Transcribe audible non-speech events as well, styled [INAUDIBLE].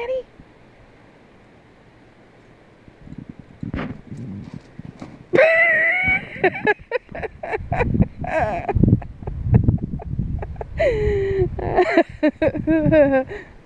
Daddy? [LAUGHS]